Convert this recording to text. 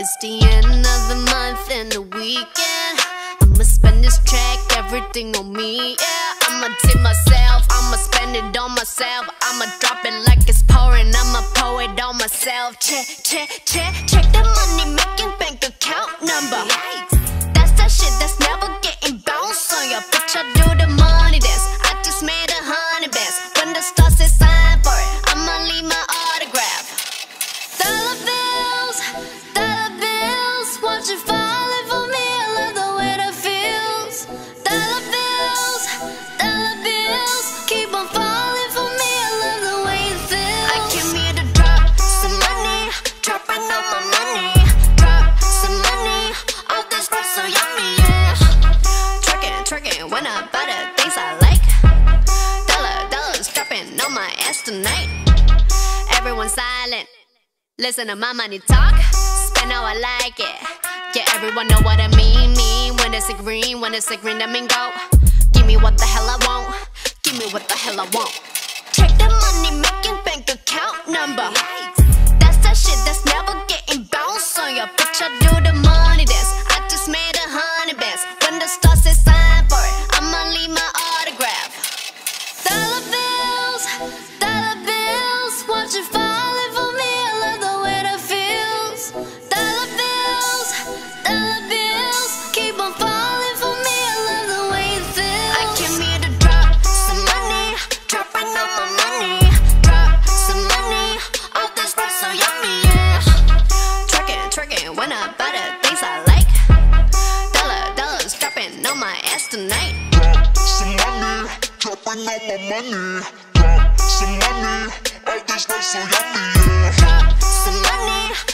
It's the end of the month and the weekend. I'ma spend this track, everything on me. Yeah, I'ma tip myself, I'ma spend it on myself. I'ma drop it like it's pouring, I'ma pour it on myself. Check, check, check, check the money making bank account number. That's that shit that's never getting bounced on your bitch. I do the money dance. I just made Twerking, when I buy the things I like. Dollar, dollars dropping on my ass tonight. Everyone silent. Listen to my money talk, spend how I like it. Yeah, everyone know what I mean. Mean when it's a green, when it's a green, that mean go. Give me what the hell I want. Give me what the hell I want. Check the money making bank account number. That's that shit that's never getting bounced on your bitch. I do the money on tonight. Drop some money, dropping all my money. Drop some money, all this stuff so yummy, yeah. Drop some money.